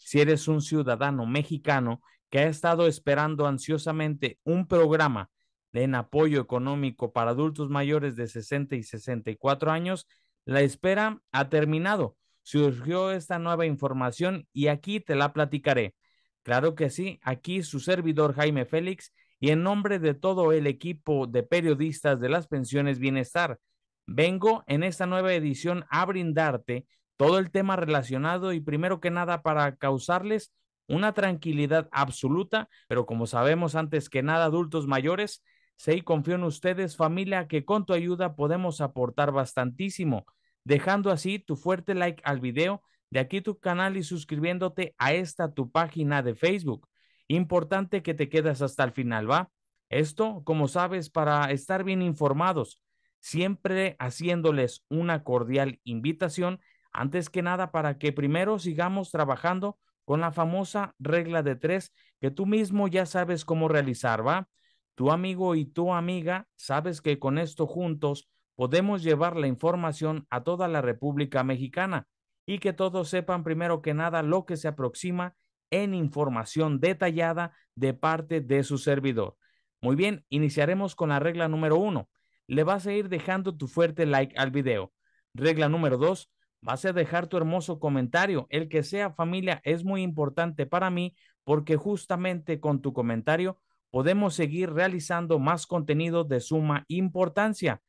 si eres un ciudadano mexicano que ha estado esperando ansiosamente un programa en apoyo económico para adultos mayores de 60 y 64 años, la espera ha terminado. Surgió esta nueva información y aquí te la platicaré. Claro que sí, aquí su servidor Jaime Félix y en nombre de todo el equipo de periodistas de las pensiones Bienestar, vengo en esta nueva edición a brindarte todo el tema relacionado y primero que nada para causarles una tranquilidad absoluta, pero como sabemos antes que nada adultos mayores, y confío en ustedes familia que con tu ayuda podemos aportar bastantísimo, dejando así tu fuerte like al video de aquí tu canal y suscribiéndote a esta tu página de Facebook. Importante que te quedas hasta el final, ¿va? Esto, como sabes, para estar bien informados, siempre haciéndoles una cordial invitación, antes que nada para que primero sigamos trabajando con la famosa regla de tres que tú mismo ya sabes cómo realizar, ¿va? Tu amigo y tu amiga sabes que con esto juntos podemos llevar la información a toda la República Mexicana y que todos sepan primero que nada lo que se aproxima en información detallada de parte de su servidor. Muy bien, iniciaremos con la regla número uno. Le vas a ir dejando tu fuerte like al video. Regla número dos, vas a dejar tu hermoso comentario. El que sea familia es muy importante para mí porque justamente con tu comentario podemos seguir realizando más contenido de suma importancia.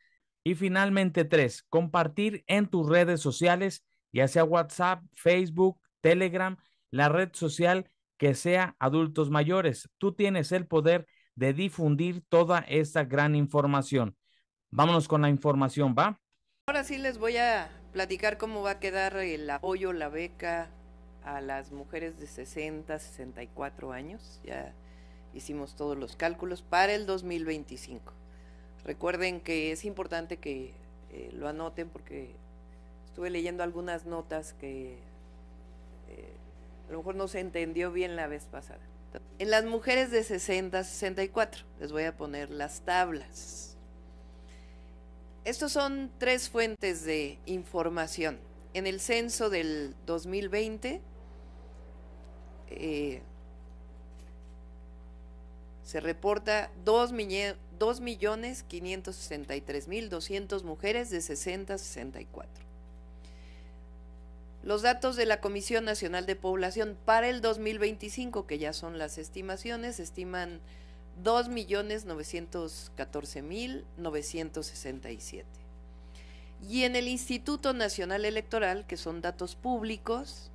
Y finalmente, tres, compartir en tus redes sociales, ya sea WhatsApp, Facebook, Telegram, la red social que sea adultos mayores. Tú tienes el poder de difundir toda esta gran información. Vámonos con la información, ¿va? Ahora sí les voy a platicar cómo va a quedar el apoyo, la beca a las mujeres de 60, 64 años. Ya hicimos todos los cálculos para el 2025. Recuerden que es importante que eh, lo anoten porque estuve leyendo algunas notas que eh, a lo mejor no se entendió bien la vez pasada. En las mujeres de 60, 64, les voy a poner las tablas. Estos son tres fuentes de información. En el censo del 2020 eh, se reporta 2.563.200 mujeres de 60 a 64. Los datos de la Comisión Nacional de Población para el 2025, que ya son las estimaciones, estiman 2.914.967. Y en el Instituto Nacional Electoral, que son datos públicos,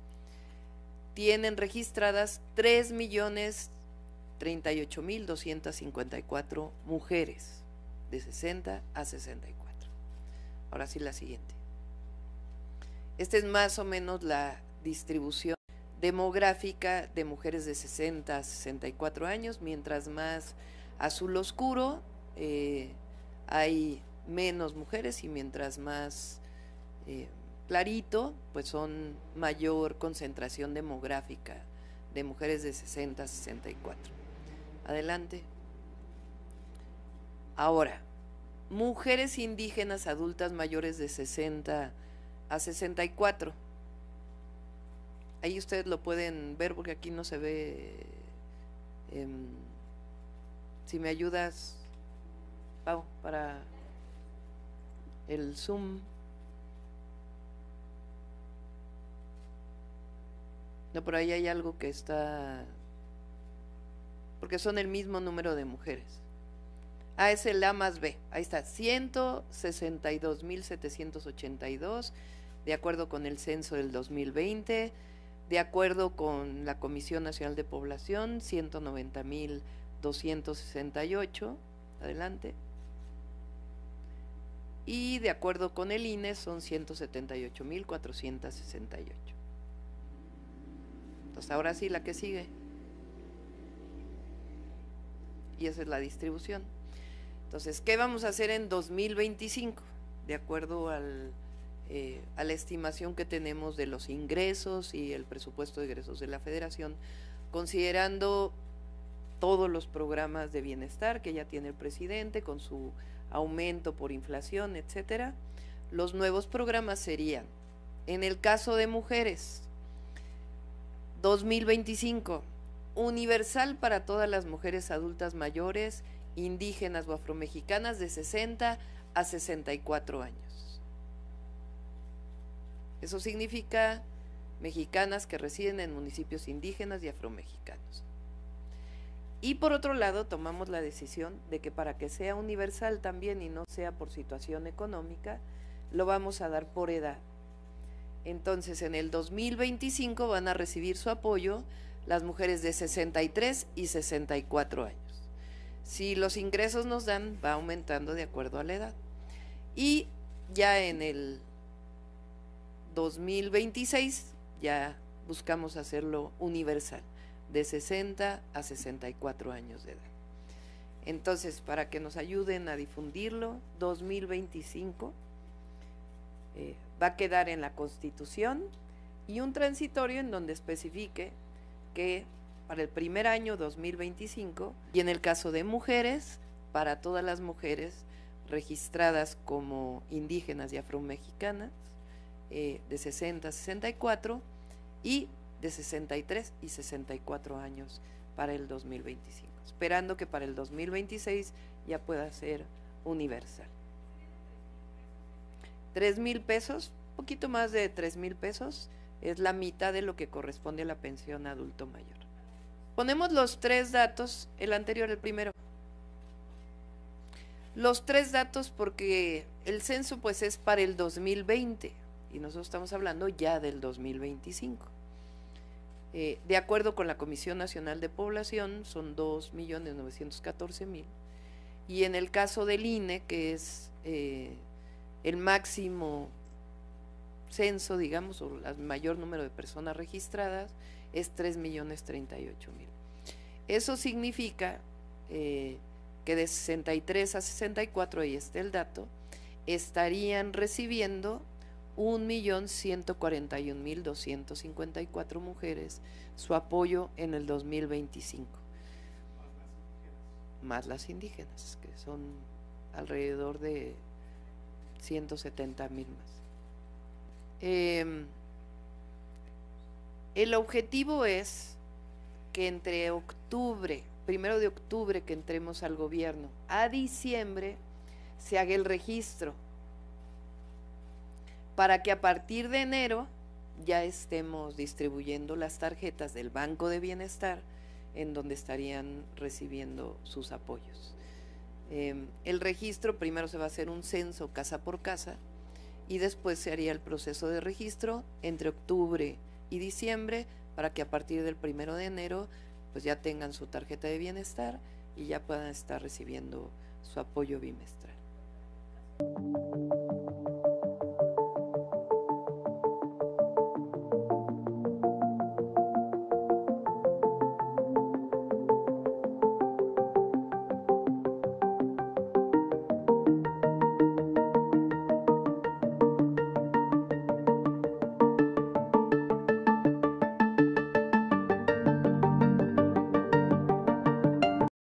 tienen registradas 3.038.254 mujeres de 60 a 64. Ahora sí la siguiente. Esta es más o menos la distribución demográfica de mujeres de 60 a 64 años, mientras más azul oscuro eh, hay menos mujeres y mientras más eh, clarito, pues son mayor concentración demográfica de mujeres de 60 a 64. Adelante. Ahora, mujeres indígenas adultas mayores de 60 a 64 Ahí ustedes lo pueden ver porque aquí no se ve. Em, si me ayudas, Pau, para el Zoom. No, por ahí hay algo que está... Porque son el mismo número de mujeres. Ah, es el A más B. Ahí está, 162.782, de acuerdo con el censo del 2020 de acuerdo con la Comisión Nacional de Población, 190.268. Adelante. Y de acuerdo con el INE son 178.468. Entonces ahora sí la que sigue. Y esa es la distribución. Entonces, ¿qué vamos a hacer en 2025? De acuerdo al eh, a la estimación que tenemos de los ingresos y el presupuesto de ingresos de la federación, considerando todos los programas de bienestar que ya tiene el presidente con su aumento por inflación, etcétera. Los nuevos programas serían, en el caso de mujeres, 2025, universal para todas las mujeres adultas mayores, indígenas o afromexicanas de 60 a 64 años. Eso significa mexicanas que residen en municipios indígenas y afromexicanos. Y por otro lado, tomamos la decisión de que para que sea universal también y no sea por situación económica, lo vamos a dar por edad. Entonces, en el 2025 van a recibir su apoyo las mujeres de 63 y 64 años. Si los ingresos nos dan, va aumentando de acuerdo a la edad. Y ya en el 2026 ya buscamos hacerlo universal, de 60 a 64 años de edad. Entonces, para que nos ayuden a difundirlo, 2025 eh, va a quedar en la Constitución y un transitorio en donde especifique que para el primer año 2025 y en el caso de mujeres, para todas las mujeres registradas como indígenas y afromexicanas, eh, de 60 a 64 y de 63 y 64 años para el 2025, esperando que para el 2026 ya pueda ser universal. 3 mil pesos, poquito más de 3 mil pesos, es la mitad de lo que corresponde a la pensión adulto mayor. Ponemos los tres datos, el anterior, el primero. Los tres datos porque el censo pues es para el 2020 y nosotros estamos hablando ya del 2025. Eh, de acuerdo con la Comisión Nacional de Población, son 2.914.000. Y en el caso del INE, que es eh, el máximo censo, digamos, o el mayor número de personas registradas, es 3.038.000. Eso significa eh, que de 63 a 64, ahí está el dato, estarían recibiendo 1.141.254 mujeres su apoyo en el 2025. Más las indígenas, que son alrededor de 170 mil más. Em, el objetivo es que entre octubre, primero de octubre que entremos al gobierno, a diciembre se haga el registro para que a partir de enero ya estemos distribuyendo las tarjetas del Banco de Bienestar en donde estarían recibiendo sus apoyos. Em, el registro primero se va a hacer un censo casa por casa y después se haría el proceso de registro entre octubre y diciembre para que a partir del primero de enero pues ya tengan su tarjeta de bienestar y ya puedan estar recibiendo su apoyo bimestral.